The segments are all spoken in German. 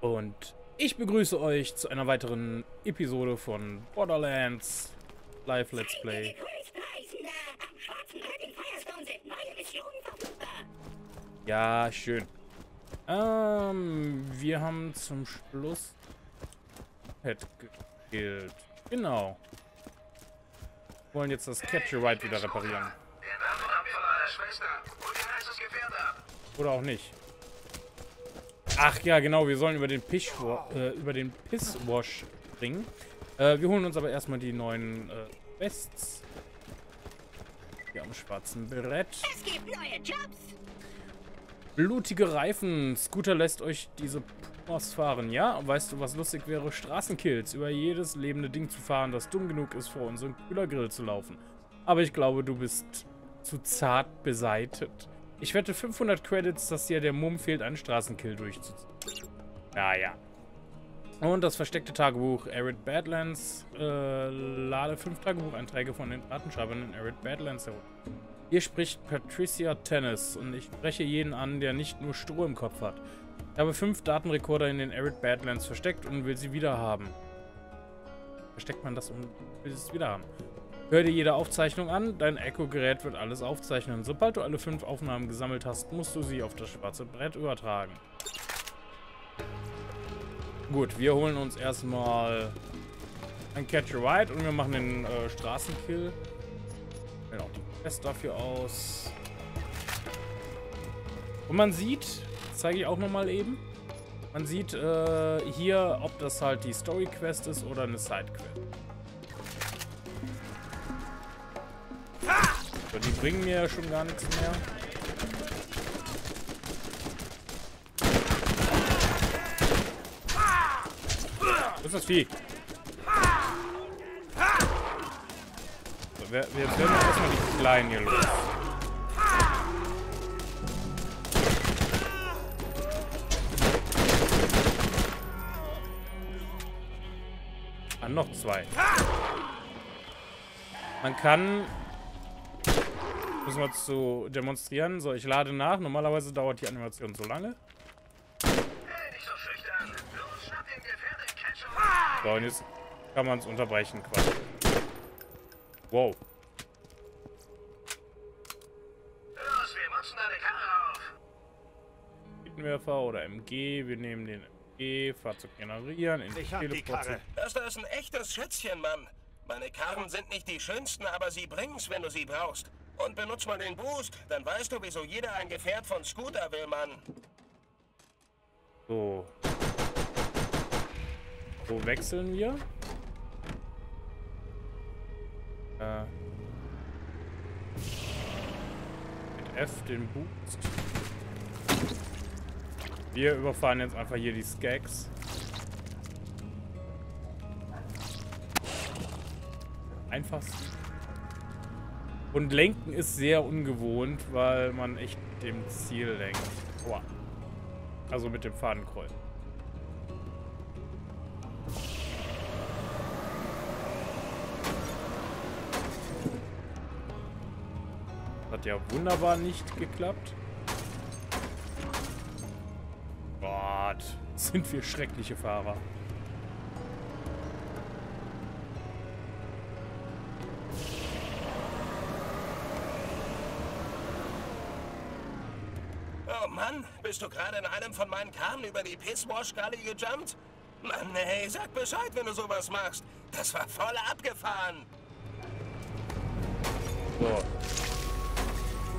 Und ich begrüße euch zu einer weiteren Episode von Borderlands Live Let's Play. Ja, schön. Ähm, wir haben zum Schluss Head gekillt. Genau. Wir wollen jetzt das Capture Ride wieder reparieren. Oder auch nicht. Ach ja, genau, wir sollen über den, Pisch, äh, über den Pisswash bringen. Äh, wir holen uns aber erstmal die neuen äh, Vests. Hier am schwarzen Brett. Es gibt neue Jobs. Blutige Reifen. Scooter lässt euch diese Pumas fahren. Ja, weißt du, was lustig wäre? Straßenkills. Über jedes lebende Ding zu fahren, das dumm genug ist, vor unseren Kühlergrill zu laufen. Aber ich glaube, du bist zu zart beseitet. Ich wette 500 Credits, dass dir der Mumm fehlt, einen Straßenkill durchzuziehen. Ja, ja. Und das versteckte Tagebuch Arid Badlands. Äh, lade fünf Tagebucheinträge von den Datenschreibern in Arid Badlands herunter. Hier spricht Patricia Tennis und ich spreche jeden an, der nicht nur Stroh im Kopf hat. Ich habe fünf Datenrekorder in den Arid Badlands versteckt und will sie wieder haben. Versteckt man das und will es wieder haben? Hör dir jede Aufzeichnung an, dein Echo-Gerät wird alles aufzeichnen. Sobald du alle fünf Aufnahmen gesammelt hast, musst du sie auf das schwarze Brett übertragen. Gut, wir holen uns erstmal ein Catch a Ride und wir machen den äh, Straßenkill. Wählen auch die Quest dafür aus. Und man sieht, zeige ich auch nochmal eben, man sieht äh, hier, ob das halt die Story-Quest ist oder eine Side-Quest. So, die bringen mir ja schon gar nichts mehr. Wo ist das Vieh? So, wir, wir werden erstmal die Kleinen hier los. Ah, noch zwei. Man kann Müssen wir zu demonstrieren. So, ich lade nach. Normalerweise dauert die Animation so lange. So, und jetzt kann man es unterbrechen quasi. Wow. Los, wir nutzen deine Karre auf. Raketenwerfer oder MG. Wir nehmen den MG. Fahrzeug generieren. In ich hab die Karre. Das ist ein echtes Schätzchen, Mann. Meine Karren sind nicht die schönsten, aber sie bringen's, wenn du sie brauchst. Und benutzt mal den Boost, dann weißt du, wieso jeder ein Gefährt von Scooter will, Mann. So. Wo wechseln wir? Äh. Mit F den Boost. Wir überfahren jetzt einfach hier die Skags. Einfachsten. Und lenken ist sehr ungewohnt, weil man echt dem Ziel lenkt. Boah. Also mit dem Fadenkreuz. Hat ja wunderbar nicht geklappt. Gott, sind wir schreckliche Fahrer. Bist du gerade in einem von meinen Karren über die Pisswash-Gully gejumpt? Mann, hey, sag Bescheid, wenn du sowas machst. Das war voll abgefahren. So.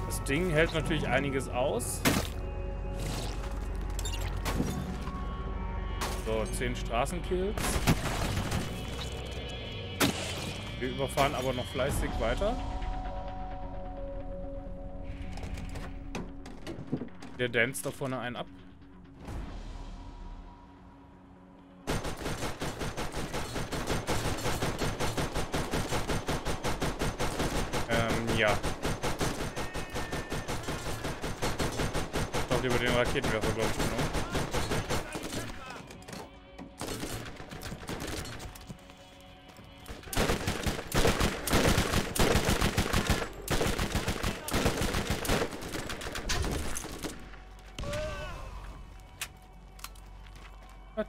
Das Ding hält natürlich einiges aus. So, 10 Straßenkills. Wir überfahren aber noch fleißig weiter. Der dance da vorne einen ab. Ähm, ja. Doch über den Raketenwerfer, glaube ich, genau.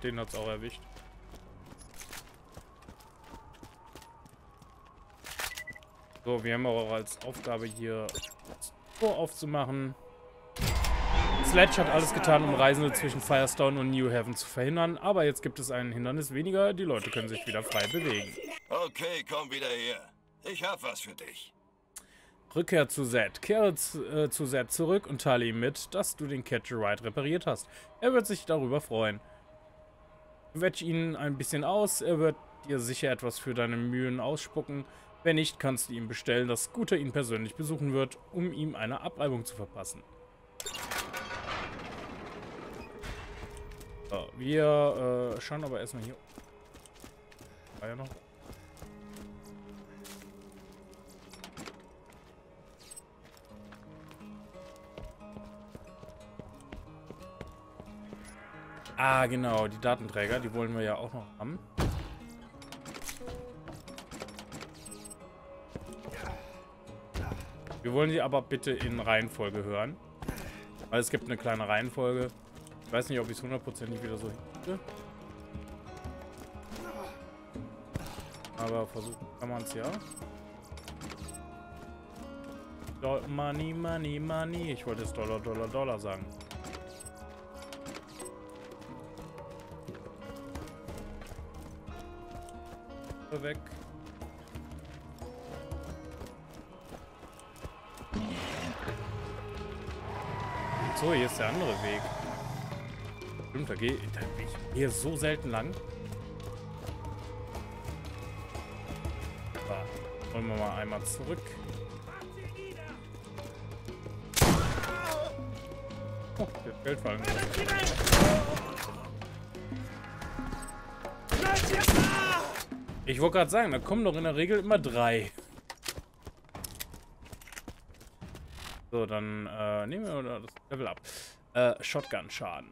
Den hat's auch erwischt. So, wir haben auch als Aufgabe hier Tor aufzumachen. Sledge hat alles getan, um Reisende zwischen Firestone und New Haven zu verhindern, aber jetzt gibt es ein Hindernis weniger, die Leute können sich wieder frei bewegen. Okay, komm wieder her. Ich hab was für dich. Rückkehr zu Zed. Kehre äh, zu Zed zurück und teile ihm mit, dass du den Catcher Ride repariert hast. Er wird sich darüber freuen. Wetsch ihn ein bisschen aus, er wird dir sicher etwas für deine Mühen ausspucken. Wenn nicht, kannst du ihm bestellen, dass Scooter ihn persönlich besuchen wird, um ihm eine Abreibung zu verpassen. So, wir äh, schauen aber erstmal hier. War ja noch. Ah, genau, die Datenträger, die wollen wir ja auch noch haben. Wir wollen sie aber bitte in Reihenfolge hören. Weil es gibt eine kleine Reihenfolge. Ich weiß nicht, ob ich es hundertprozentig wieder so hinkriege. Aber versuchen kann man es ja. Money, money, money. Ich wollte jetzt Dollar, Dollar, Dollar sagen. Hier ist der andere Weg. Stimmt, da gehe ich hier so selten lang. So, wollen wir mal einmal zurück. Oh, der Geld fallen. Ich wollte gerade sagen, da kommen doch in der Regel immer drei. Dann äh, nehmen wir das Level ab. Äh, Shotgun-Schaden.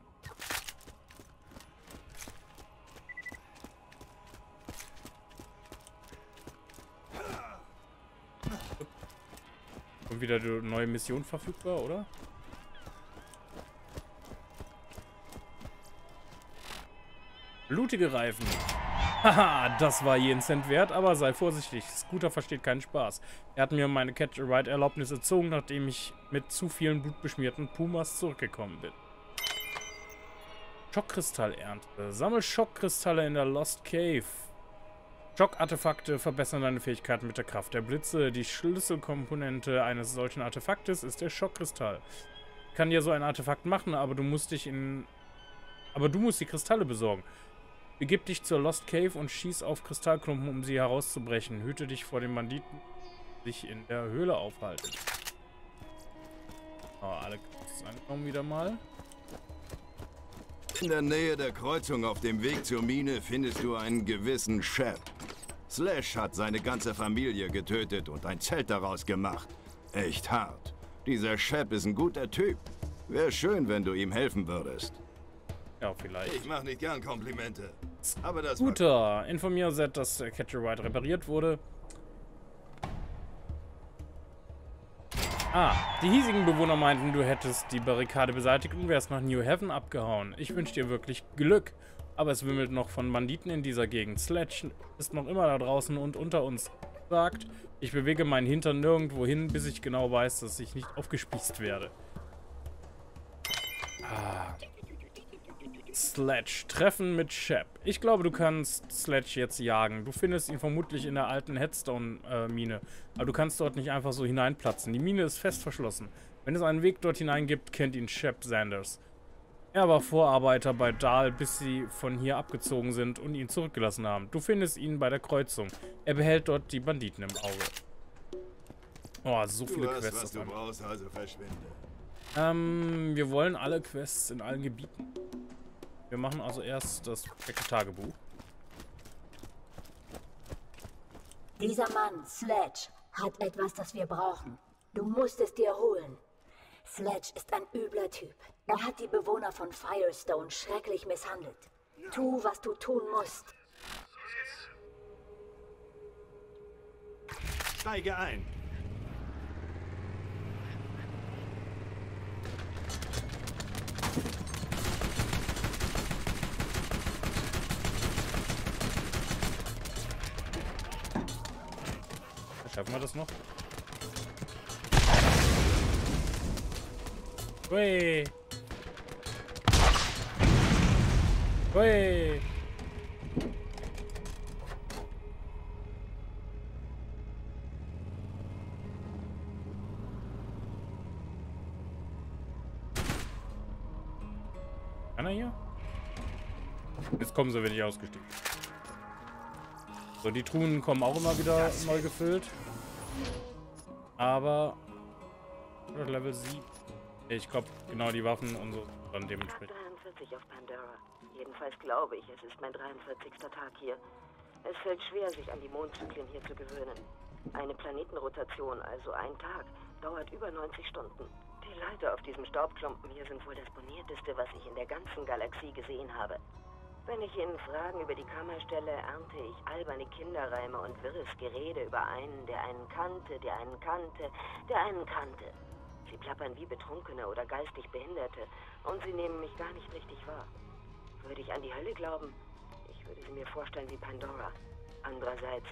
Und wieder eine neue Mission verfügbar, oder? Blutige Reifen. Haha, das war jeden Cent wert, aber sei vorsichtig. Scooter versteht keinen Spaß. Er hat mir meine Catch-a-Ride-Erlaubnis erzogen, nachdem ich mit zu vielen blutbeschmierten Pumas zurückgekommen bin. Schockkristallernte. Sammel Schockkristalle in der Lost Cave. Schockartefakte verbessern deine Fähigkeiten mit der Kraft der Blitze. Die Schlüsselkomponente eines solchen Artefaktes ist der Schockkristall. Kann dir so ein Artefakt machen, aber du musst dich in... Aber du musst die Kristalle besorgen. Begib dich zur Lost Cave und schieß auf Kristallklumpen, um sie herauszubrechen. Hüte dich vor den Banditen, die sich in der Höhle aufhalten. Oh, alle angenommen wieder mal. In der Nähe der Kreuzung auf dem Weg zur Mine findest du einen gewissen Shep. Slash hat seine ganze Familie getötet und ein Zelt daraus gemacht. Echt hart. Dieser Shep ist ein guter Typ. Wäre schön, wenn du ihm helfen würdest. Ja, vielleicht. Ich mache nicht gern Komplimente. Aber das Guter. Informiere Zed, dass der Catcher Ride repariert wurde. Ah, die hiesigen Bewohner meinten, du hättest die Barrikade beseitigt und wärst nach New Heaven abgehauen. Ich wünsche dir wirklich Glück. Aber es wimmelt noch von Banditen in dieser Gegend. Sledge ist noch immer da draußen und unter uns. Sagt, ich bewege meinen Hintern nirgendwo hin, bis ich genau weiß, dass ich nicht aufgespießt werde. Ah. Sledge. Treffen mit Shep. Ich glaube, du kannst Sledge jetzt jagen. Du findest ihn vermutlich in der alten Headstone-Mine. Aber du kannst dort nicht einfach so hineinplatzen. Die Mine ist fest verschlossen. Wenn es einen Weg dort hinein gibt, kennt ihn Shep Sanders. Er war Vorarbeiter bei Dahl, bis sie von hier abgezogen sind und ihn zurückgelassen haben. Du findest ihn bei der Kreuzung. Er behält dort die Banditen im Auge. Oh, so viele du hast, Quests. Was du brauchst, also verschwinde. Ähm, wir wollen alle Quests in allen Gebieten. Wir machen also erst das Tagebuch. Dieser Mann, Sledge, hat etwas, das wir brauchen. Du musst es dir holen. Sledge ist ein übler Typ. Er hat die Bewohner von Firestone schrecklich misshandelt. Tu, was du tun musst. Steige ein. Schaffen wir das noch? Hui. Hui. Kann er hier? Jetzt kommen sie, wenn ich ausgestiegen So, die Truhen kommen auch immer wieder neu gefüllt. Aber... Level 7. Ich glaube, genau die Waffen und so dann dementsprechend. 43 auf Pandora. Jedenfalls glaube ich, es ist mein 43. Tag hier. Es fällt schwer, sich an die Mondzyklen hier zu gewöhnen. Eine Planetenrotation, also ein Tag, dauert über 90 Stunden. Die Leute auf diesem Staubklumpen hier sind wohl das bonierteste, was ich in der ganzen Galaxie gesehen habe. Wenn ich Ihnen Fragen über die Kammer stelle, ernte ich alberne Kinderreime und wirres Gerede über einen, der einen kannte, der einen kannte, der einen kannte. Sie plappern wie Betrunkene oder geistig Behinderte und sie nehmen mich gar nicht richtig wahr. Würde ich an die Hölle glauben? Ich würde sie mir vorstellen wie Pandora. Andererseits,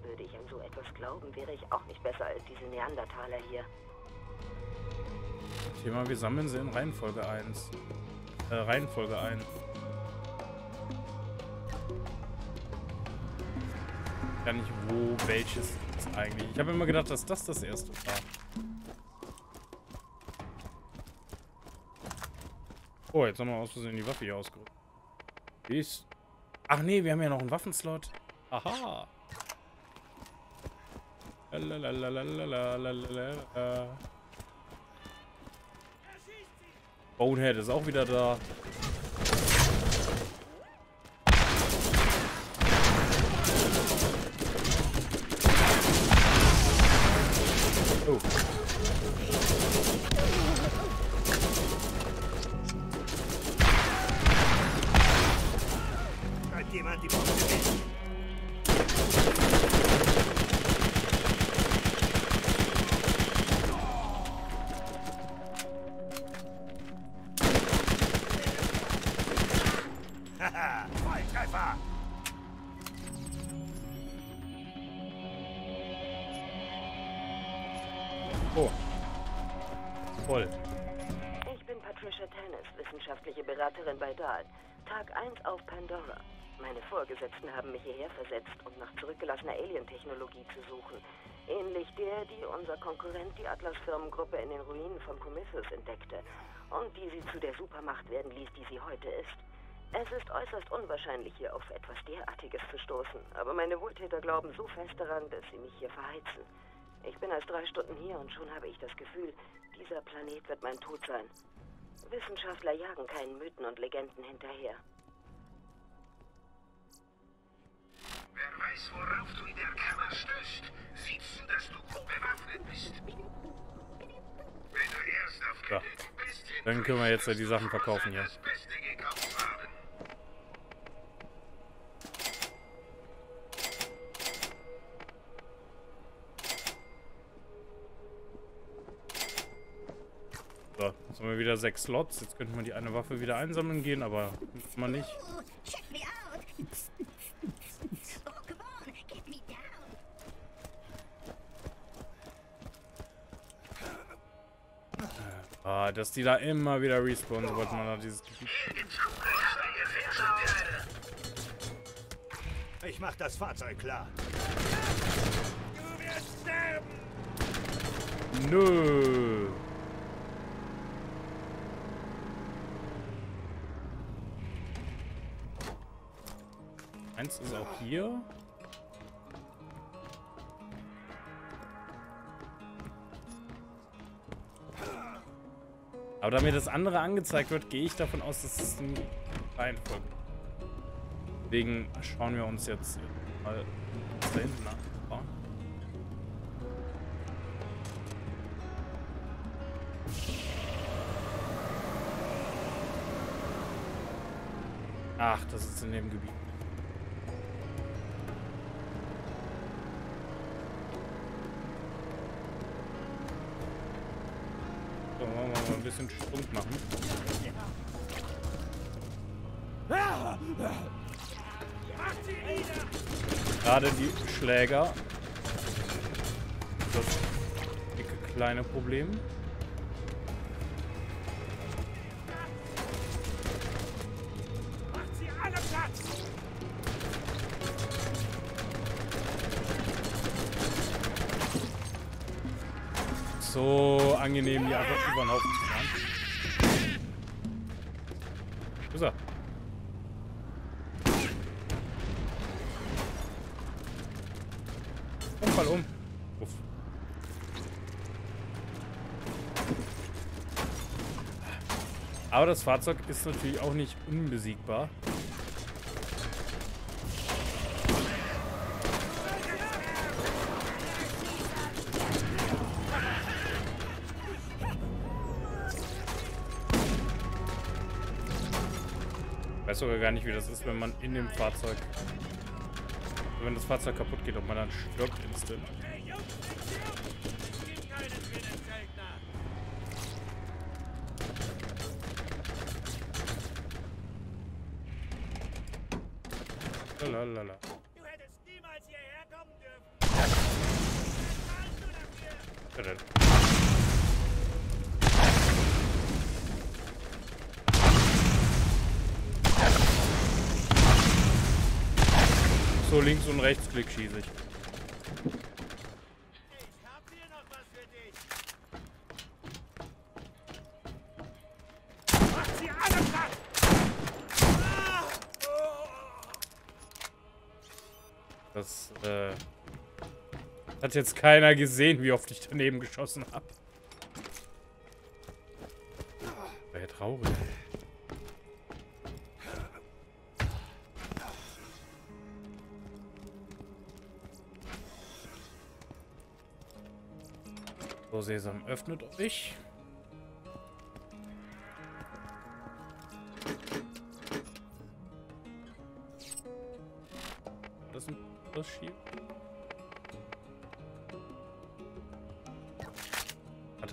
würde ich an so etwas glauben, wäre ich auch nicht besser als diese Neandertaler hier. Thema, wir sammeln sie in Reihenfolge 1. Äh, Reihenfolge ein. Gar nicht, wo welches ist eigentlich. Ich habe immer gedacht, dass das das erste war. Oh, jetzt haben wir aus Versehen die Waffe hier ausgerückt. Ist. Ach nee, wir haben ja noch einen Waffenslot. Aha. Bonehead ist auch wieder da. Zu suchen. Ähnlich der, die unser Konkurrent, die Atlas-Firmengruppe, in den Ruinen von Prometheus entdeckte. Und die sie zu der Supermacht werden ließ, die sie heute ist. Es ist äußerst unwahrscheinlich, hier auf etwas derartiges zu stoßen. Aber meine Wohltäter glauben so fest daran, dass sie mich hier verheizen. Ich bin erst drei Stunden hier und schon habe ich das Gefühl, dieser Planet wird mein Tod sein. Wissenschaftler jagen keinen Mythen und Legenden hinterher. Wer weiß, worauf du in der Kammer stößt, sieht zu, dass du gut bewaffnet bist. Wenn du erst auf ja. bist, dann können wir jetzt ja die Sachen verkaufen hier. So, jetzt haben wir wieder sechs Slots. Jetzt könnte man die eine Waffe wieder einsammeln gehen, aber muss man nicht. Ah, dass die da immer wieder respawnen, sobald man da dieses Gebiet... Ich mach das Fahrzeug klar. Du wirst sterben! Nö. Eins ist auch hier. Aber da mir das andere angezeigt wird, gehe ich davon aus, dass es eine Reihenfolge Deswegen schauen wir uns jetzt mal da hinten an. Ach, das ist in dem Gebiet. Bisschen Sprung machen. Gerade die Schläger das dicke kleine Problem. So angenehm, die einfach über den Haufen Aber das Fahrzeug ist natürlich auch nicht unbesiegbar. Weiß sogar gar nicht, wie das ist, wenn man in dem Fahrzeug... Wenn das Fahrzeug kaputt geht, ob man dann stirbt instant. Lalalala. Du hättest niemals hierher kommen dürfen! So links und rechts Klick schieße ich. Hat jetzt keiner gesehen, wie oft ich daneben geschossen habe. Wäre ja traurig. So, Sesam, öffnet euch.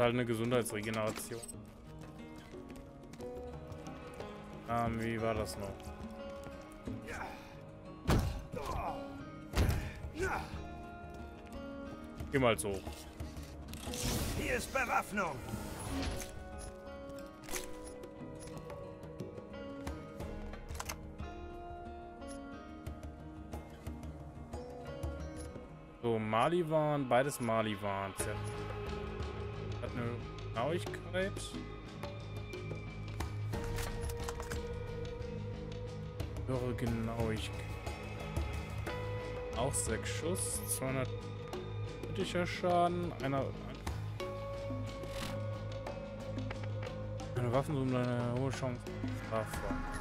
Halt eine Gesundheitsregeneration. Ähm, wie war das noch? Geh mal so. Hier ist Bewaffnung! So, Mali waren, beides Mali waren. Eine Genauigkeit. Höhere Genauigkeit. Auch sechs Schuss, 200 kritischer Schaden, einer. Eine Waffen um eine hohe Chance. Waffe.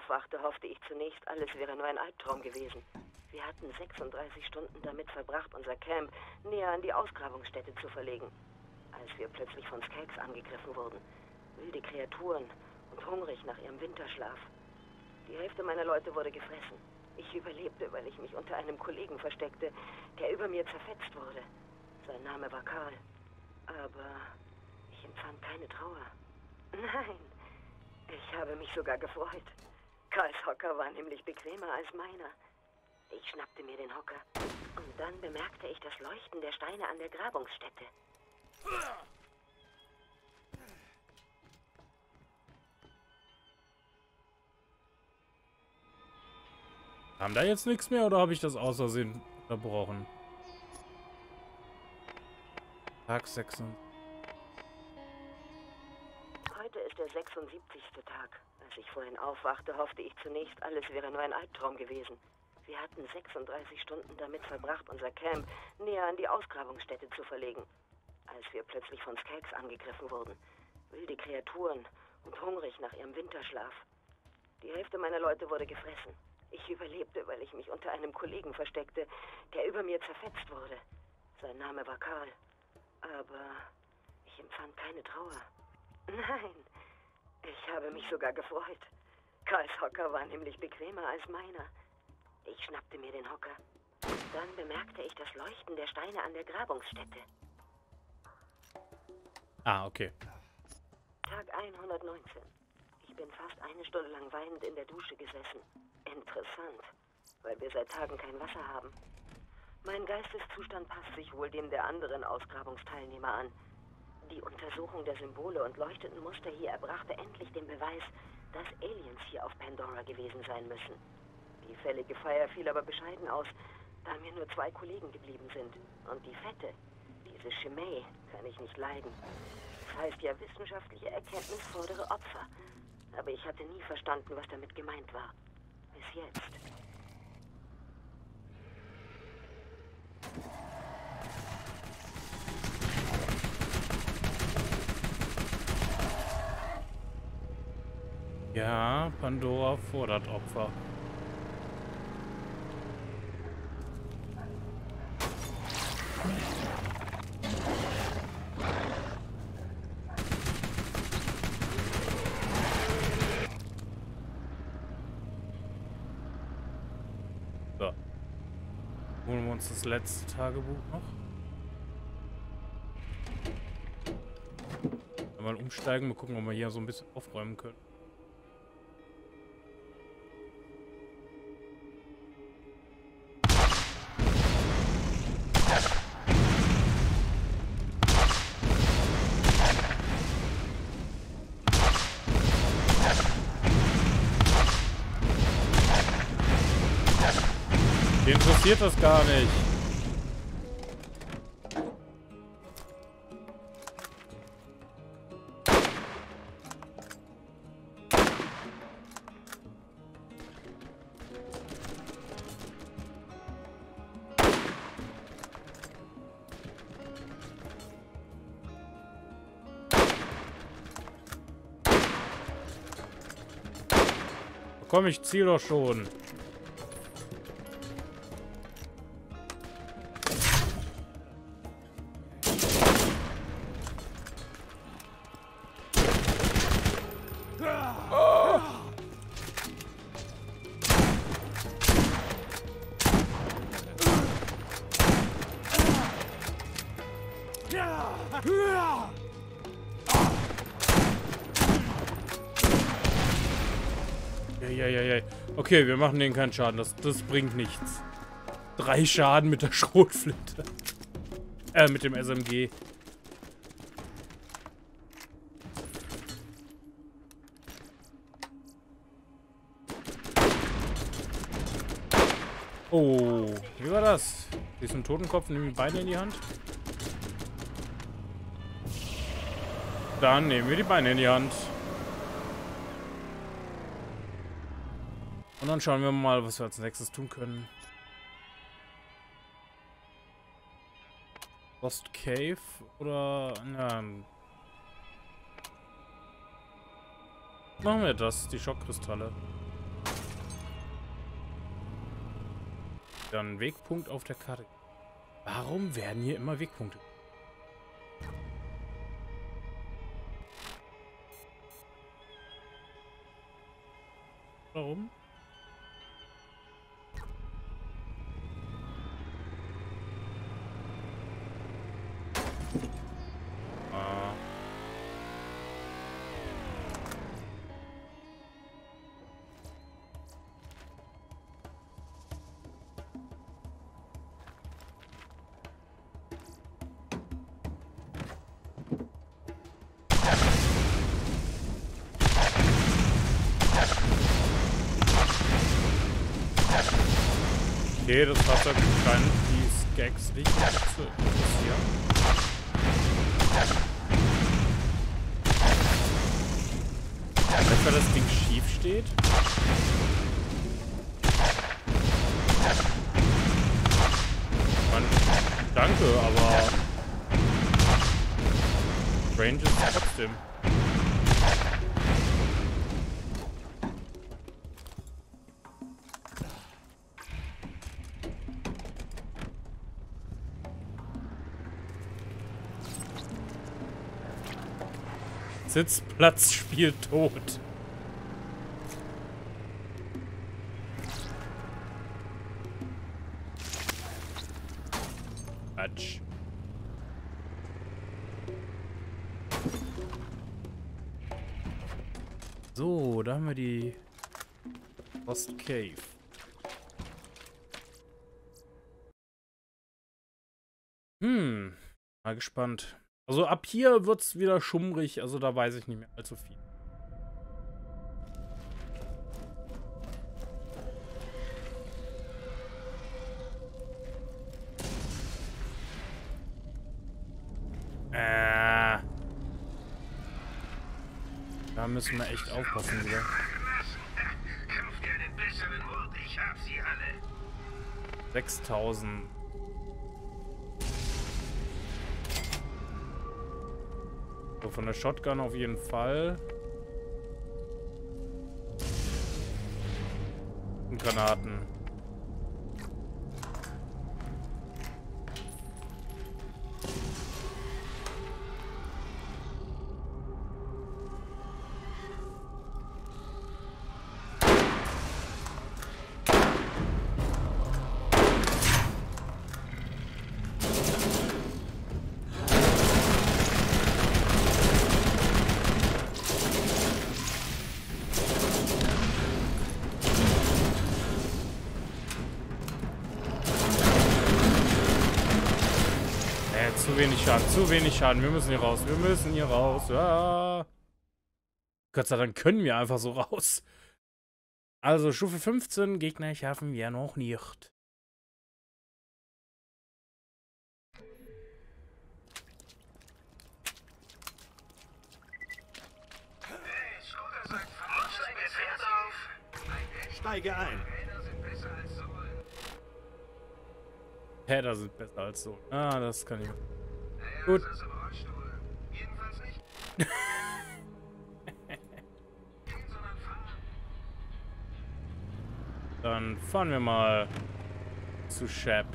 Aufwachte, hoffte ich zunächst, alles wäre nur ein Albtraum gewesen. Wir hatten 36 Stunden damit verbracht, unser Camp näher an die Ausgrabungsstätte zu verlegen. Als wir plötzlich von Skeks angegriffen wurden. Wilde Kreaturen und hungrig nach ihrem Winterschlaf. Die Hälfte meiner Leute wurde gefressen. Ich überlebte, weil ich mich unter einem Kollegen versteckte, der über mir zerfetzt wurde. Sein Name war Karl. Aber ich empfand keine Trauer. Nein, ich habe mich sogar gefreut. Karls Hocker war nämlich bequemer als meiner. Ich schnappte mir den Hocker und dann bemerkte ich das Leuchten der Steine an der Grabungsstätte. Haben da jetzt nichts mehr oder habe ich das aus Versehen unterbrochen? Tag 6. Heute ist der 76. Tag. Als ich vorhin aufwachte, hoffte ich zunächst, alles wäre nur ein Albtraum gewesen. Wir hatten 36 Stunden damit verbracht, unser Camp näher an die Ausgrabungsstätte zu verlegen. Als wir plötzlich von Skeks angegriffen wurden. Wilde Kreaturen und hungrig nach ihrem Winterschlaf. Die Hälfte meiner Leute wurde gefressen. Ich überlebte, weil ich mich unter einem Kollegen versteckte, der über mir zerfetzt wurde. Sein Name war Karl. Aber ich empfand keine Trauer. Nein, ich habe mich sogar gefreut. Karls Hocker war nämlich bequemer als meiner. Ich schnappte mir den Hocker. Dann bemerkte ich das Leuchten der Steine an der Grabungsstätte. Ah, okay. Tag 119. Ich bin fast eine Stunde lang weinend in der Dusche gesessen. Interessant, weil wir seit Tagen kein Wasser haben. Mein Geisteszustand passt sich wohl dem der anderen Ausgrabungsteilnehmer an. Die Untersuchung der Symbole und leuchtenden Muster hier erbrachte endlich den Beweis, dass Aliens hier auf Pandora gewesen sein müssen. Die fällige Feier fiel aber bescheiden aus, da mir nur zwei Kollegen geblieben sind. Und die Fette, diese Chimay, kann ich nicht leiden. Das heißt ja, wissenschaftliche Erkenntnis fordere Opfer. Aber ich hatte nie verstanden, was damit gemeint war. Bis jetzt. Ja, Pandora fordert Opfer. So. Holen wir uns das letzte Tagebuch noch. Mal umsteigen, mal gucken, ob wir hier so ein bisschen aufräumen können. Interessiert das gar nicht. Komm, ich ziel doch schon. Okay, wir machen denen keinen Schaden. Das, das bringt nichts. Drei Schaden mit der Schrotflinte. Äh, mit dem SMG. Oh, wie war das? Siehst du einen Totenkopf, nimm die Beine in die Hand. Dann nehmen wir die Beine in die Hand. Dann schauen wir mal, was wir als nächstes tun können. Lost Cave oder... Ja, machen wir das, die Schockkristalle. Dann Wegpunkt auf der Karte. Warum werden hier immer Wegpunkte? Warum? Okay, das Fahrzeug scheint die Gags nicht zu interessieren. Vielleicht, weil das Ding schief steht? Mann, danke, aber... Range ist trotzdem. Sitzplatz spielt tot. Quatsch. So, da haben wir die Lost Cave. Hm, mal gespannt. Also ab hier wird es wieder schummrig, also da weiß ich nicht mehr allzu viel. Äh. Da müssen wir echt aufpassen wieder. Kauft ihr einen besseren Ort? Ich hab sie alle. 6000. So, von der Shotgun auf jeden Fall. Und Granaten. Wenig Schaden, zu wenig Schaden. Wir müssen hier raus, wir müssen hier raus. Ja. Gott sei Dank können wir einfach so raus. Also, Stufe 15, Gegner schaffen wir noch nicht. Steige ein. Täter sind besser als so. Ah, das kann ich. Gut. Dann fahren wir mal zu Shep.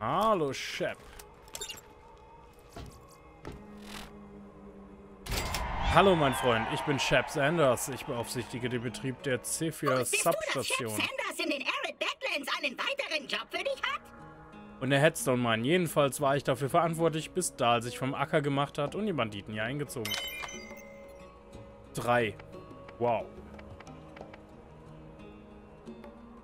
Hallo Shep. Hallo mein Freund, ich bin Shep Sanders. Ich beaufsichtige den Betrieb der C4 Bist du, dass Chef Substation. Sanders in den Arid Badlands einen weiteren Job für dich hat? Und der Headstone Mine. Jedenfalls war ich dafür verantwortlich, bis Dahl sich vom Acker gemacht hat und die Banditen hier eingezogen. Drei. Wow.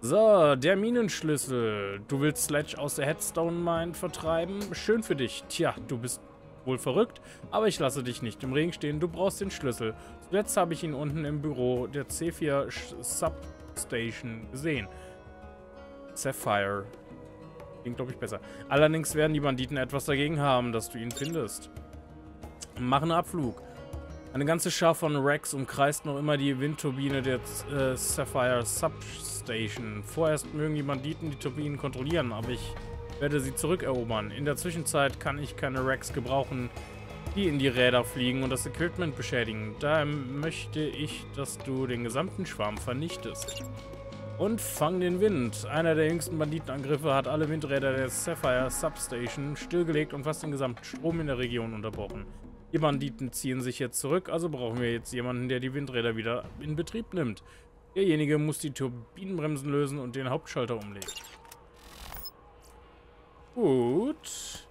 So, der Minenschlüssel. Du willst Sledge aus der Headstone Mine vertreiben? Schön für dich. Tja, du bist wohl verrückt, aber ich lasse dich nicht im Regen stehen. Du brauchst den Schlüssel. Zuletzt habe ich ihn unten im Büro der C4 Sch- Substation gesehen. Sapphire. Klingt, glaube ich, besser. Allerdings werden die Banditen etwas dagegen haben, dass du ihn findest. Mach einen Abflug. Eine ganze Schar von Rex umkreist noch immer die Windturbine der äh, Sapphire Substation. Vorerst mögen die Banditen die Turbinen kontrollieren, aber ich werde sie zurückerobern. In der Zwischenzeit kann ich keine Rex gebrauchen, die in die Räder fliegen und das Equipment beschädigen. Daher möchte ich, dass du den gesamten Schwarm vernichtest. Und fang den Wind. Einer der jüngsten Banditenangriffe hat alle Windräder der Sapphire Substation stillgelegt und fast den gesamten Strom in der Region unterbrochen. Die Banditen ziehen sich jetzt zurück, also brauchen wir jetzt jemanden, der die Windräder wieder in Betrieb nimmt. Derjenige muss die Turbinenbremsen lösen und den Hauptschalter umlegen. Gut.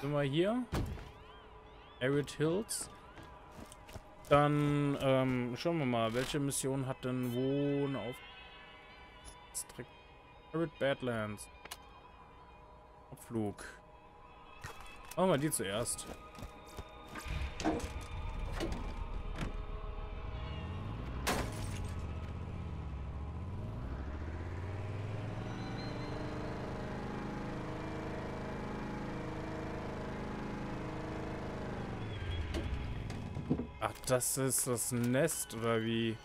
Sind wir hier? Arid Hills. Dann ähm, schauen wir mal, welche Mission hat denn wo eine Auf... Arid Badlands. Abflug. Machen wir die zuerst. Das ist das Nest, oder wie?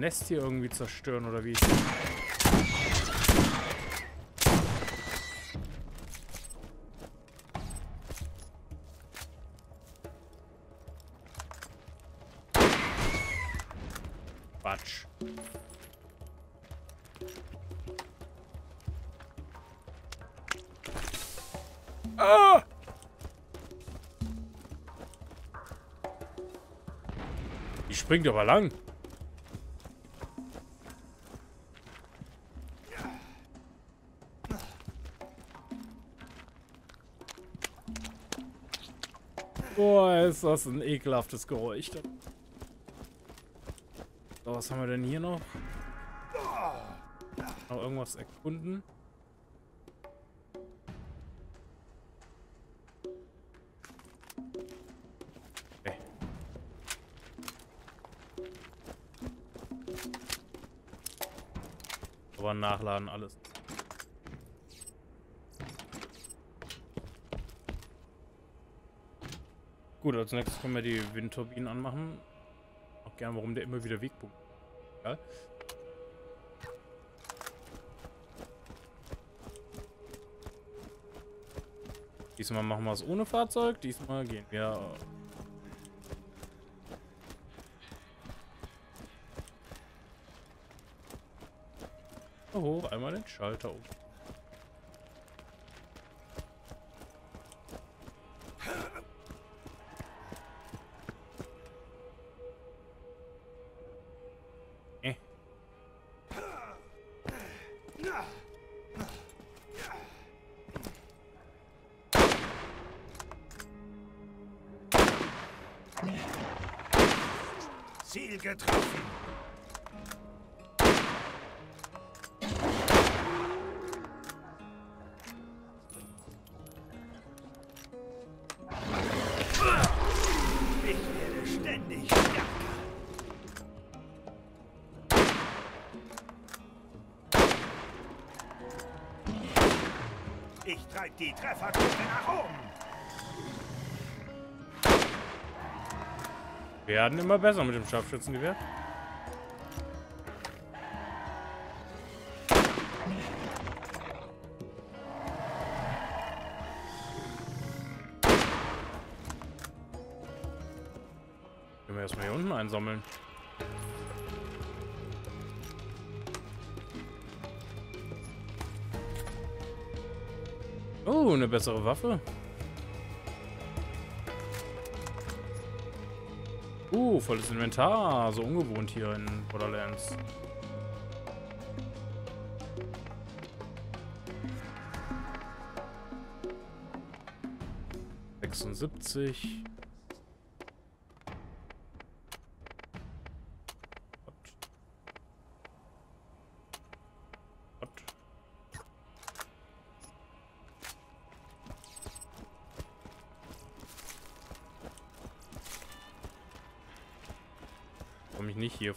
Nest hier irgendwie zerstören oder wie? Quatsch. Ah! Die springt aber lang. Ist das ein ekelhaftes Geräusch. So, was haben wir denn hier noch? Noch irgendwas erkunden? Aber nachladen alles. Gut, als nächstes können wir die Windturbinen anmachen. Auch gerne, warum der immer wieder Wegpunkt. Ja. Diesmal machen wir es ohne Fahrzeug. Diesmal gehen wir. Hoch, einmal den Schalter um. Treibe die Trefferquote nach oben. Werden immer besser mit dem Scharfschützengewehr. Können wir erstmal hier unten einsammeln. Bessere Waffe. Uh, volles Inventar. So ungewohnt hier in Borderlands. Sechsundsiebzig.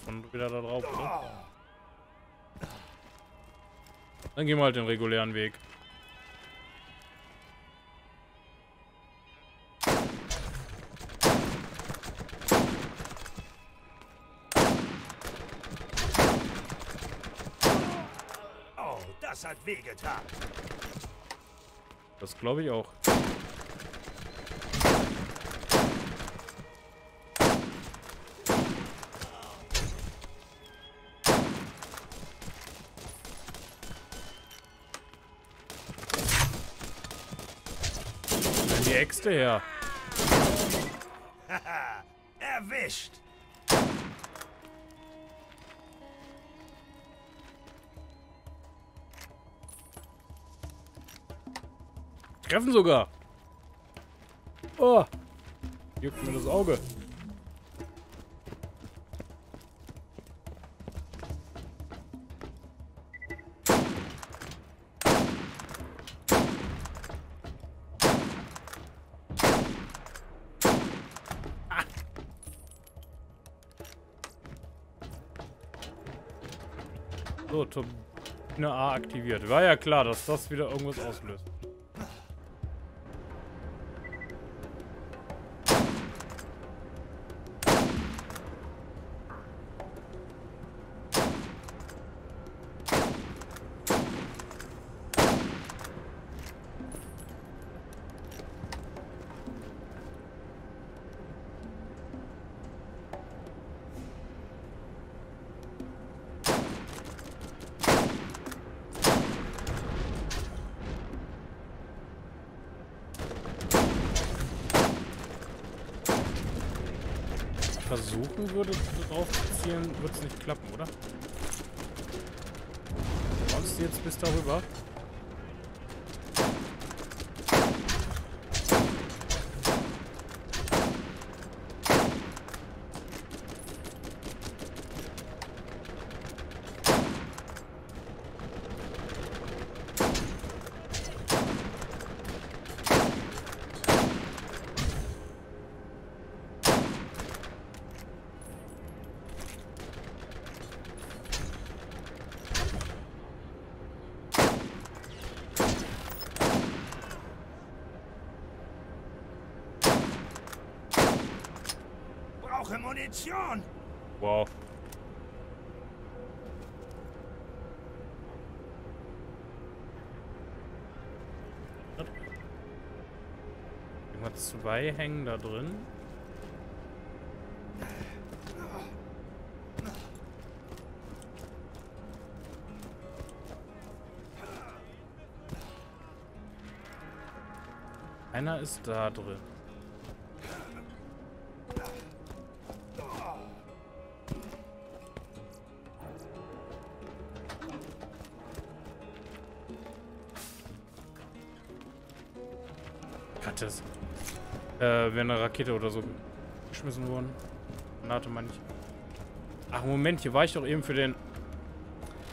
Von wieder da drauf, oder? Dann gehen wir halt den regulären Weg. Oh, das hat wehgetan. Das glaube ich auch. Äxte her. Erwischt. Treffen sogar. Oh. Juckt mir das Auge. Turbine A aktiviert. War ja klar, dass das wieder irgendwas auslöst. Versuchen würde, drauf zu zielen, wird es nicht klappen, oder? Sonst jetzt bis darüber. Munition! Wow. Irgendwas zwei hängen da drin. Einer ist da drin. Wäre eine Rakete oder so geschmissen worden. Granate meine ich. Ach, Moment, hier war ich doch eben für den...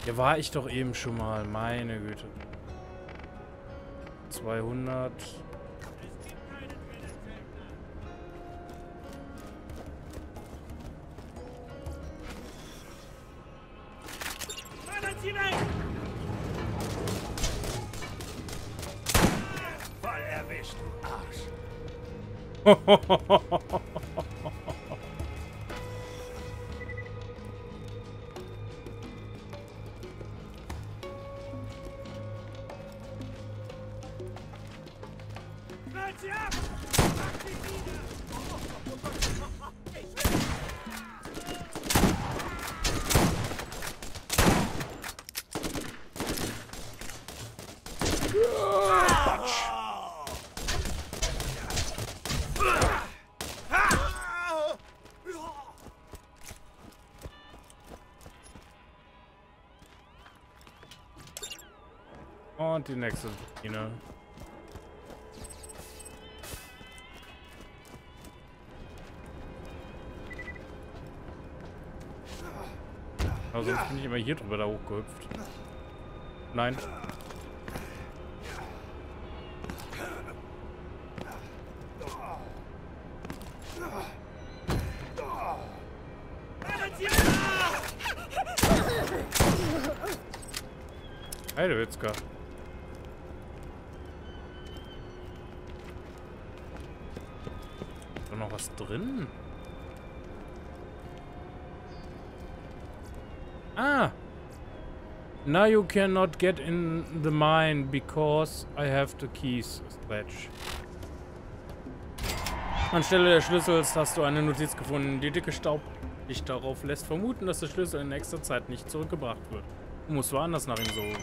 Hier war ich doch eben schon mal. Meine Güte. 200... Knallt sie ab! Mach sie nieder! Und die nächste Biene. Aber sonst bin ich immer hier drüber da hochgehüpft. Nein. Heidewitzka. Now you cannot get in the mine because I have the keys, Sledge. Anstelle des Schlüssels hast du eine Notiz gefunden. Die dicke Staubschicht darauf lässt vermuten, dass der Schlüssel in nächster Zeit nicht zurückgebracht wird. Du musst woanders nach ihm suchen.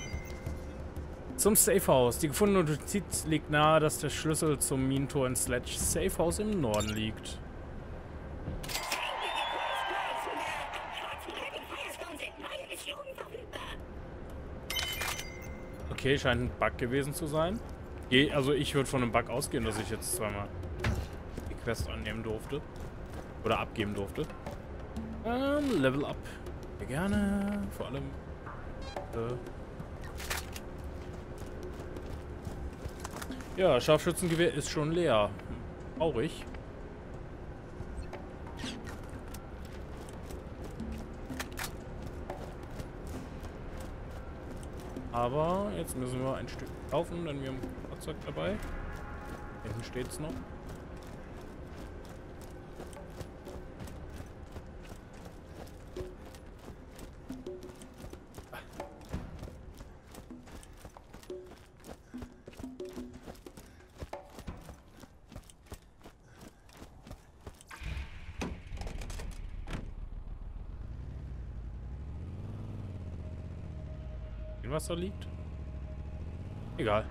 Zum Safehouse. Die gefundene Notiz liegt nahe, dass der Schlüssel zum Minentor in Sledge Safehouse im Norden liegt. Okay, scheint ein Bug gewesen zu sein. Also ich würde von einem Bug ausgehen, dass ich jetzt zweimal die Quest annehmen durfte. Oder abgeben durfte. Ähm, Level Up. Sehr gerne. Vor allem. Äh, ja, Scharfschützengewehr ist schon leer. Traurig. Aber jetzt müssen wir ein Stück kaufen, denn wir haben ein Fahrzeug dabei. Hinten steht's noch. Da liegt? Egal.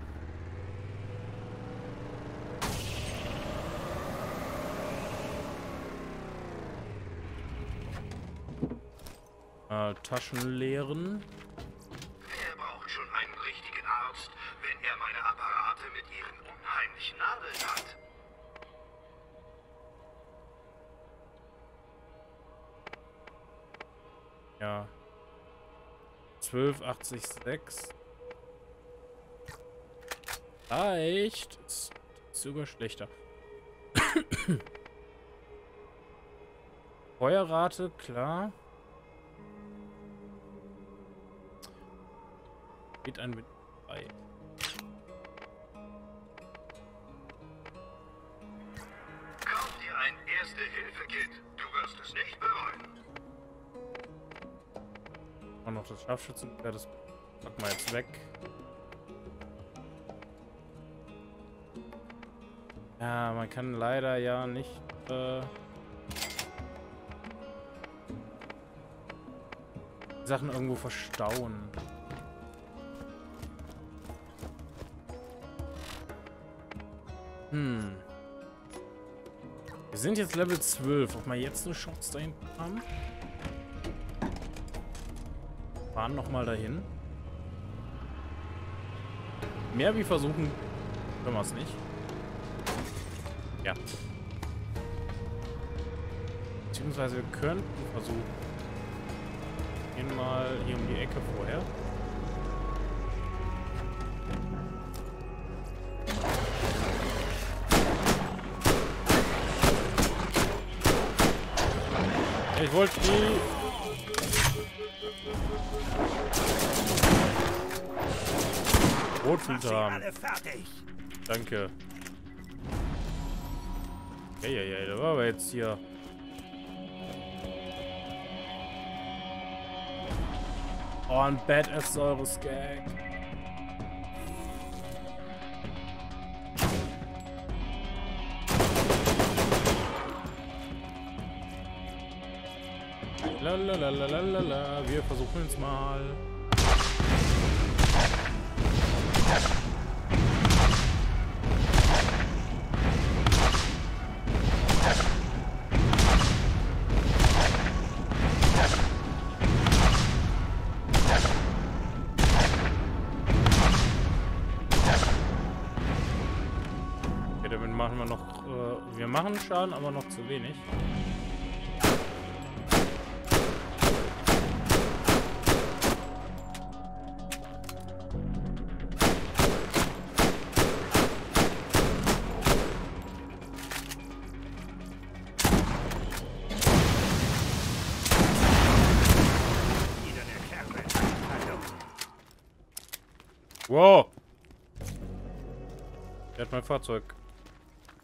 Äh, Taschen leeren. Wer braucht schon einen richtigen Arzt, wenn er meine Apparate mit ihren unheimlichen Nadeln hat? Ja. 12, 80, 6. Leicht. Ist sogar schlechter. Feuerrate, klar. Geht ein mit 3. Noch das packen wir jetzt weg. Ja, man kann leider ja nicht. Äh, Sachen irgendwo verstauen. Hm. Wir sind jetzt Level 12. Ob wir jetzt eine Chance dahin haben? Fahren nochmal dahin. Mehr wie versuchen können wir es nicht. Ja. Beziehungsweise wir könnten versuchen. Gehen mal hier um die Ecke vorher. Ich wollte die... Rotfilter haben. Danke. Ja, ja, ja, da war aber jetzt hier. Oh, ein Badass-Säures-Gag. Lalalala, wir versuchen es mal. Machen Schaden, aber noch zu wenig. Wow! Der hat mein Fahrzeug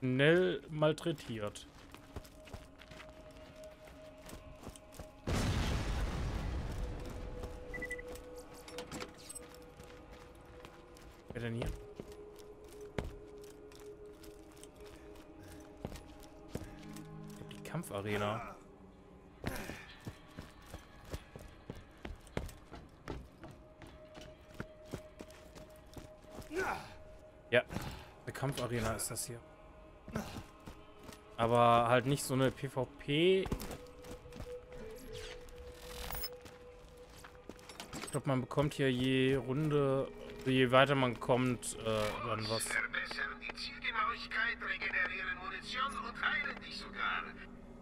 schnell malträtiert. Wer denn hier? Die Kampfarena. Ja, eine Kampfarena ist das hier. Aber halt nicht so eine PvP. Ich glaube, man bekommt hier je Runde, je weiter man kommt, äh, dann was. Verbessern die Zielgenauigkeit, regenerieren Munition und heilen dich sogar.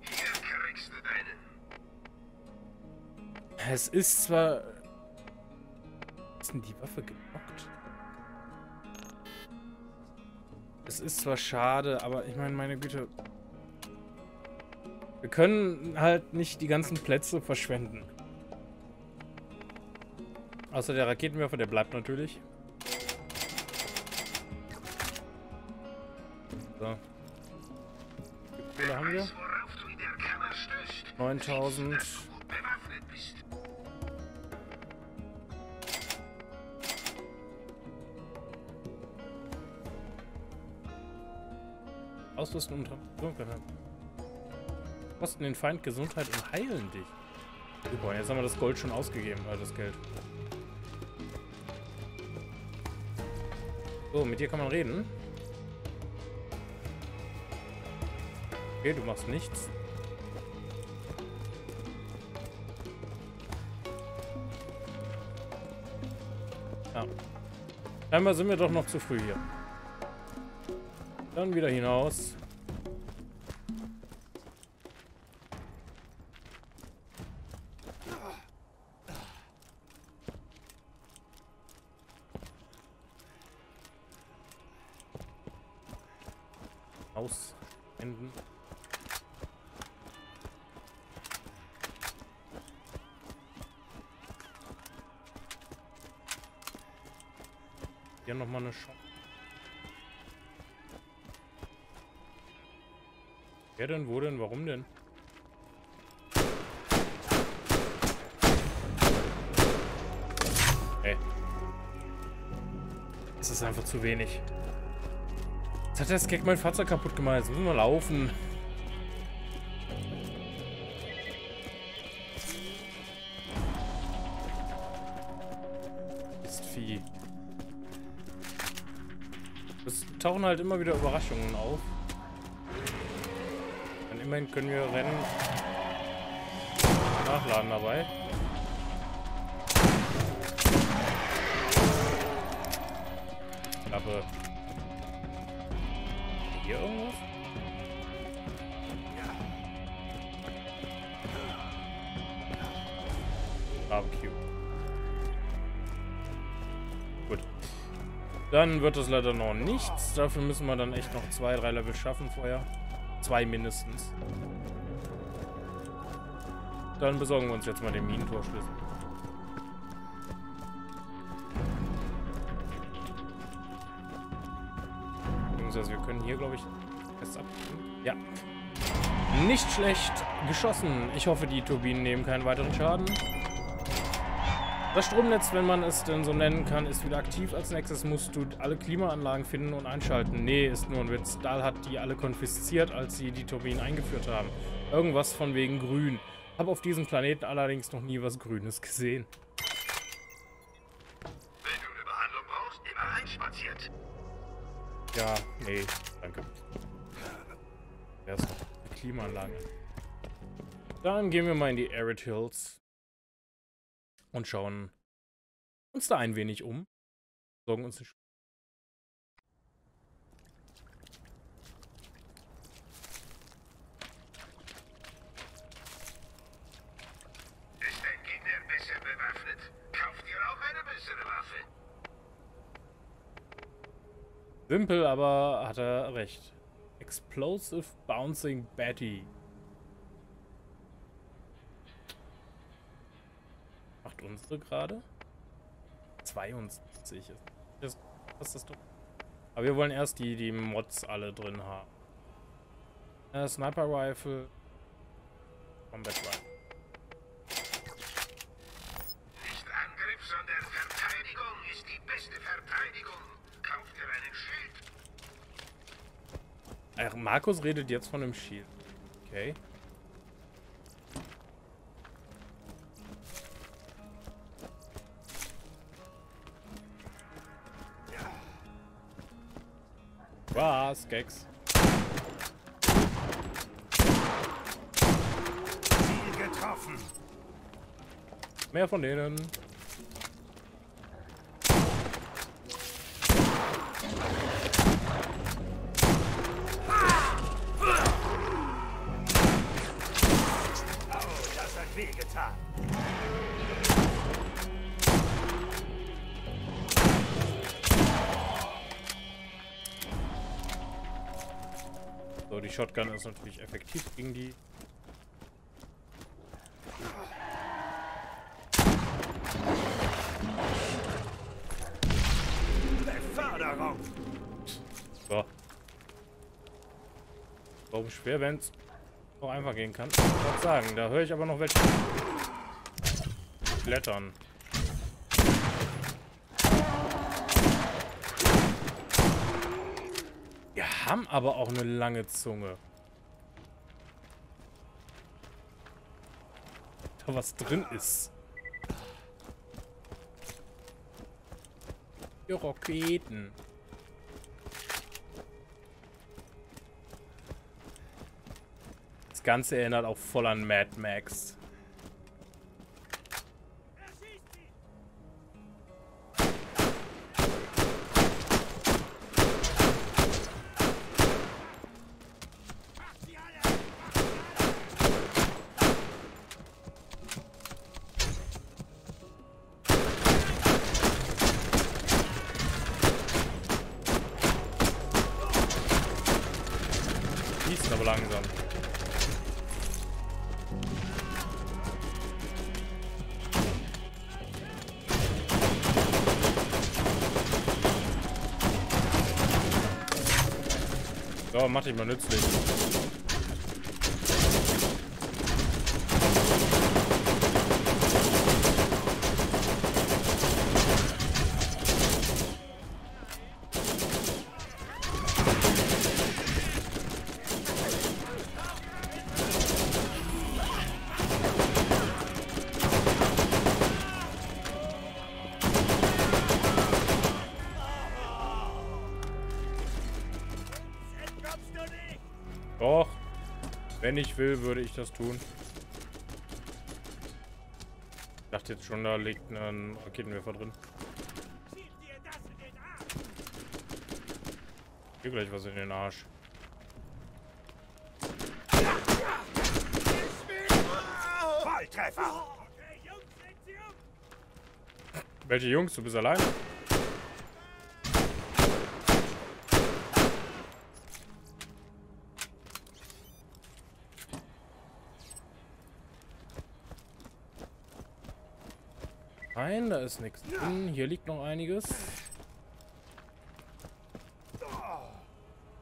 Hier kriegst du deinen. Es ist zwar... Ist denn die Waffe Es ist zwar schade, aber ich meine, meine Güte. Wir können halt nicht die ganzen Plätze verschwenden. Außer der Raketenwerfer, der bleibt natürlich. So. Wie viel Kohle haben wir? Weiß, worauf du in der Kammer stößt. 9000. Ausrüsten und... Kosten den Feind Gesundheit und heilen dich. Super, jetzt haben wir das Gold schon ausgegeben, weil das Geld. So, mit dir kann man reden. Okay, du machst nichts. Ja. Einmal sind wir doch noch zu früh hier. Dann wieder hinaus. Zu wenig. Jetzt hat das Gag mein Fahrzeug kaputt gemacht. Jetzt müssen wir laufen. Ist Vieh. Es tauchen halt immer wieder Überraschungen auf. Und immerhin können wir Rennen nachladen dabei. Dann wird es leider noch nichts. Dafür müssen wir dann echt noch zwei, drei Level schaffen vorher. Zwei mindestens. Dann besorgen wir uns jetzt mal den Minentorschlüssel. Beziehungsweise wir können hier, glaube ich, fest abgeben. Ja. Nicht schlecht geschossen. Ich hoffe, die Turbinen nehmen keinen weiteren Schaden. Das Stromnetz, wenn man es denn so nennen kann, ist wieder aktiv. Als nächstes musst du alle Klimaanlagen finden und einschalten. Nee, ist nur ein Witz. Dahl hat die alle konfisziert, als sie die Turbinen eingeführt haben. Irgendwas von wegen grün. Habe auf diesem Planeten allerdings noch nie was Grünes gesehen. Wenn du eine Behandlung brauchst, immer reinspaziert. Ja, nee, danke. Erst noch die Klimaanlage. Dann gehen wir mal in die Arid Hills und schauen uns da ein wenig um. Sorgen uns nicht. Ist dein Gegner besser bewaffnet? Kauf dir auch eine bessere Waffe. Simpel, aber hat er recht. Explosive Bouncing Betty. Unsere gerade? 72 ist. Das, das ist doch. Aber wir wollen erst die, die Mods alle drin haben. Äh, Sniper Rifle. Combat Rifle. Nicht Angriff, sondern Verteidigung ist die beste Verteidigung. Kauf dir einen Schild. Ach, Markus redet jetzt von einem Shield. Okay. Was, Gags? Ziel getroffen. Mehr von denen. Das hat wehgetan. Shotgun ist natürlich effektiv gegen die. Beförderung. So. Warum schwer, wenn es auch einfach gehen kann? Ich wollte sagen, da höre ich aber noch welche. Klettern. Wir haben aber auch eine lange Zunge. Da was drin ist. Die Raketen. Das Ganze erinnert auch voll an Mad Max. Mach dich mal nützlich. Wenn ich will, würde ich das tun. Ich dachte jetzt schon, da liegt ein Raketenwerfer drin. Hier gleich was in den Arsch. Volltreffer! Welche Jungs? Du bist allein? Nein, da ist nichts drin. Hier liegt noch einiges.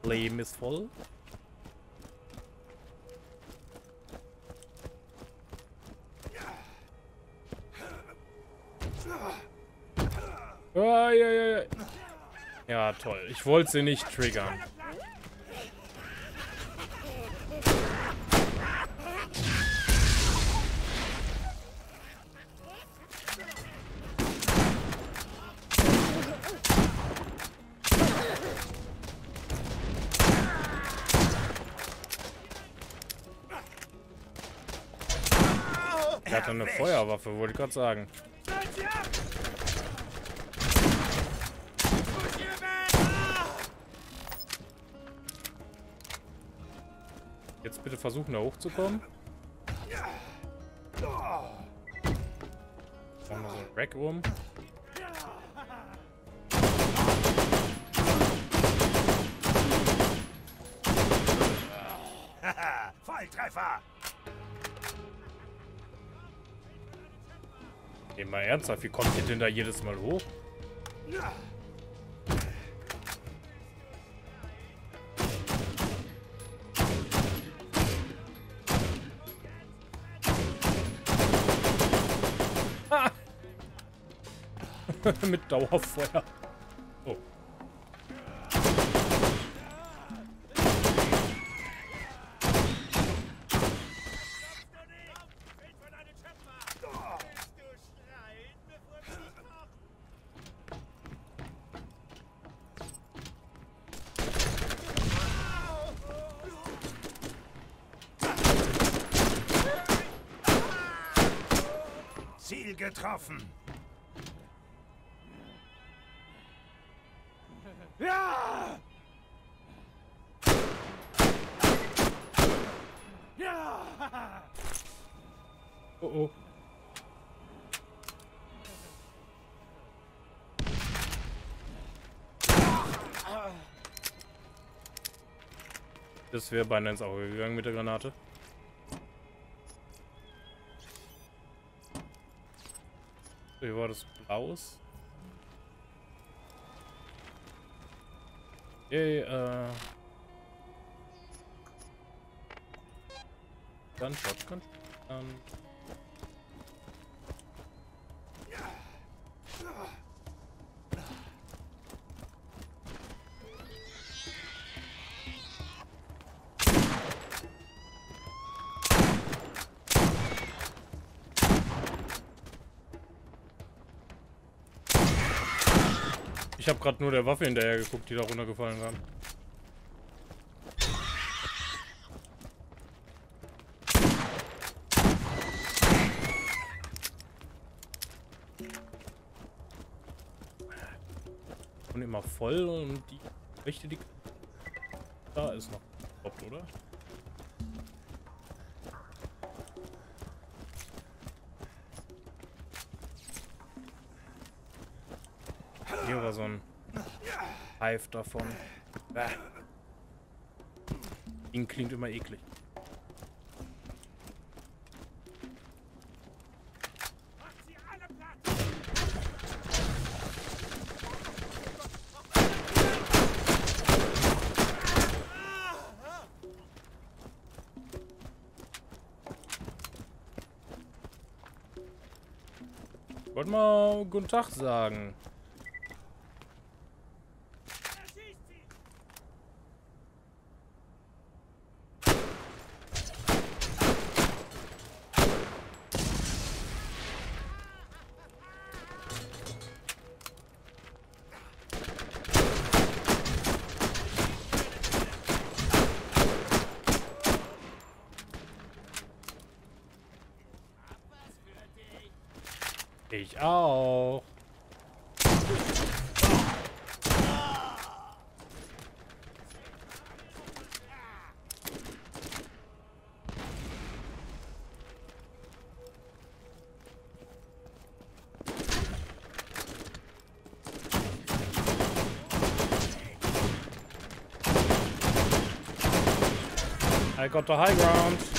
Leben ist voll. Ja, ja, ja. ja, toll. Ich wollte sie nicht triggern. Hat eine Feuerwaffe, wollte ich gerade sagen. Jetzt bitte versuchen, da hochzukommen. Machen wir so ein Rack rum. Volltreffer! Nee, mal ernsthaft, wie kommt ihr denn da jedes Mal hoch? Mit Dauerfeuer. Getroffen! Ja! Ja! Oh oh. Das wäre beinahe ins Auge gegangen mit der Granate. War das Blaues? Yay, äh. Dann Shotgun. Dann. Habe gerade nur der Waffe hinterher geguckt, die da runtergefallen waren. Und immer voll und die Rechte, die... Da ist noch Top, oder? Hier war so ein Pfeift davon. Bäh. Klingt immer eklig. Wollte mal guten Tag sagen. Got the high ground.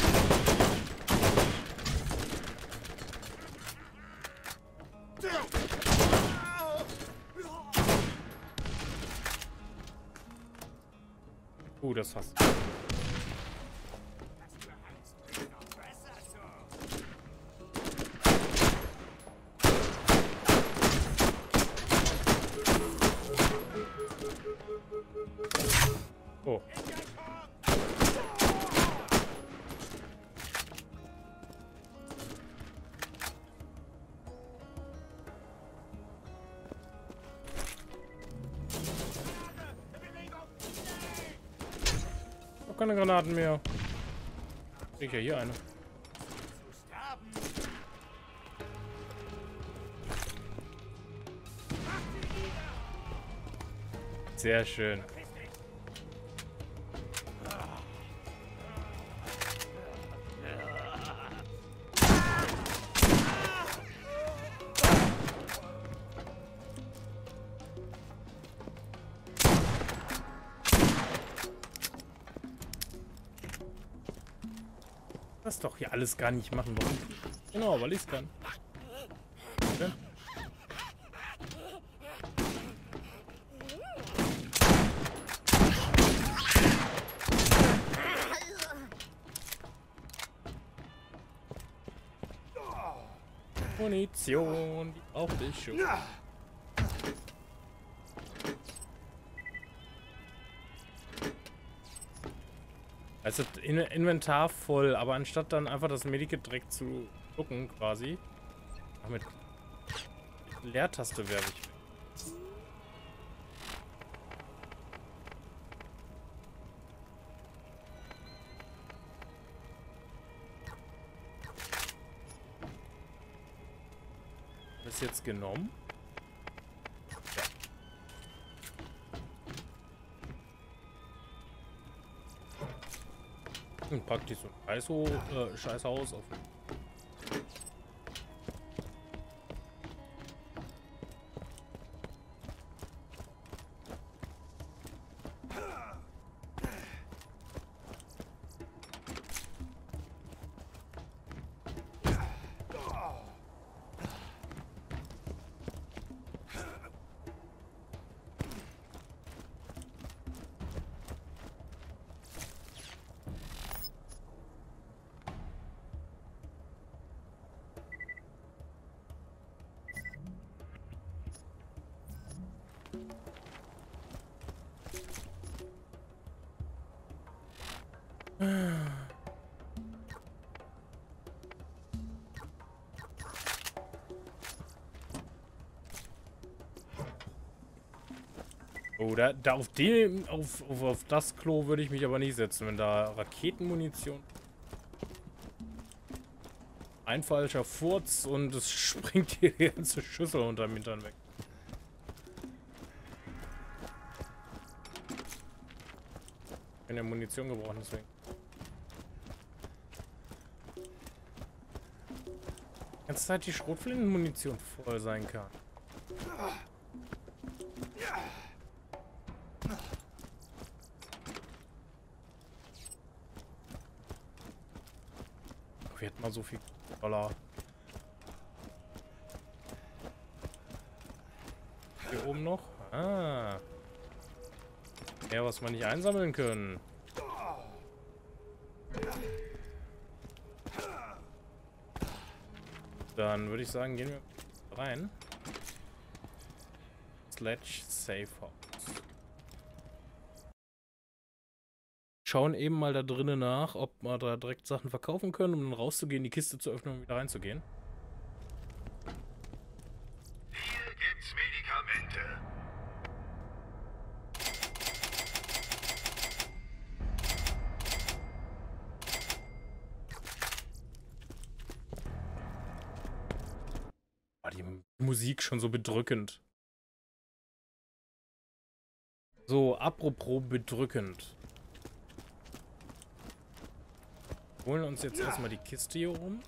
Keine Granaten mehr. Krieg ja hier eine. Sehr schön. Doch hier alles gar nicht machen wollen. Genau, weil ich es kann. Okay. Munition, die brauchte ich schon. Also In Inventar voll, aber anstatt dann einfach das Medikit direkt zu gucken, quasi. Ach, mit Leertaste werfe ich. Das jetzt genommen? Und pack die so ein Scheißho, äh, Scheißhaus auf. Da, da auf dem, auf, auf, auf das Klo würde ich mich aber nicht setzen, wenn da Raketenmunition. Ein falscher Furz und es springt die ganze Schüssel unterm Hintern weg. Ich kann ja Munition gebrauchen, deswegen. Die Zeit die Schrotflintenmunition voll sein kann. Oh, wir hätten mal so viel Dollar. Hier oben noch? Ah. Ja, was wir nicht einsammeln können. Dann würde ich sagen, gehen wir rein. Sledge Safe House. Schauen eben mal da drinnen nach, ob wir da direkt Sachen verkaufen können, um dann rauszugehen, die Kiste zu öffnen und wieder reinzugehen. Hier gibt's Medikamente. War die Musik schon so bedrückend. So, apropos bedrückend. Holen uns jetzt erstmal die Kiste hier rum.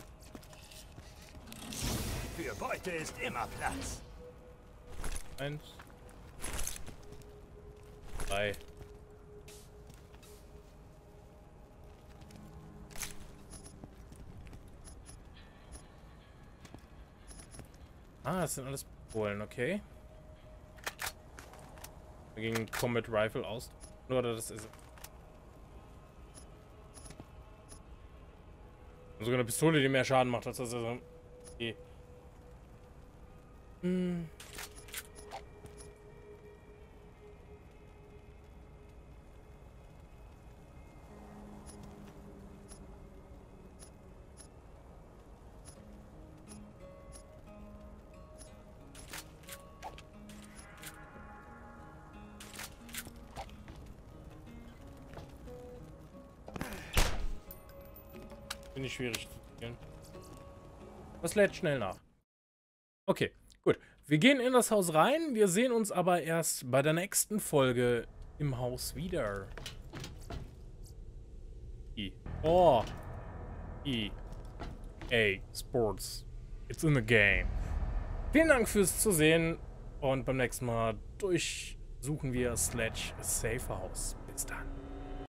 Für Beute ist immer Platz. Eins. Drei. Ah, das sind alles Polen, okay. Gegen Combat Rifle aus. Oder das ist. Sogar eine Pistole, die mehr Schaden macht als das. Also, okay. Hm. Schwierig zu spielen. Das lädt schnell nach. Okay, gut. Wir gehen in das Haus rein. Wir sehen uns aber erst bei der nächsten Folge im Haus wieder. E. Oh. E. A. Sports. It's in the game. Vielen Dank fürs Zusehen und beim nächsten Mal durchsuchen wir Sledge Safe House. Bis dann.